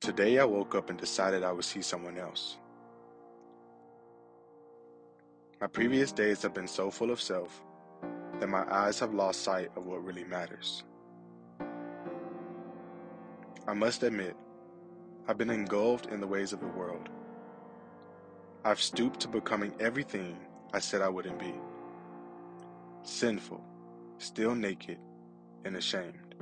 Today I woke up and decided I would see someone else. My previous days have been so full of self that my eyes have lost sight of what really matters. I must admit, I've been engulfed in the ways of the world. I've stooped to becoming everything I said I wouldn't be sinful, still naked, and ashamed.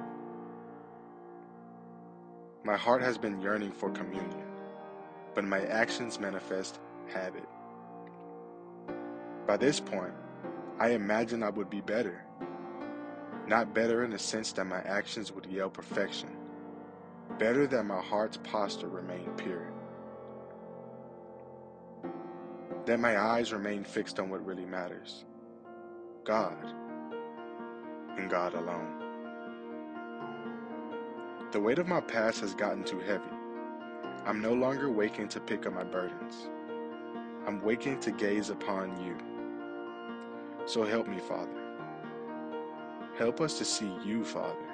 My heart has been yearning for communion, but my actions manifest habit. By this point, I imagined I would be better. Not better in the sense that my actions would yell perfection, better that my heart's posture remained pure. That my eyes remain fixed on what really matters God and God alone. The weight of my past has gotten too heavy. I'm no longer waking to pick up my burdens. I'm waking to gaze upon you. So help me, Father. Help us to see you, Father,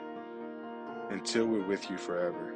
until we're with you forever.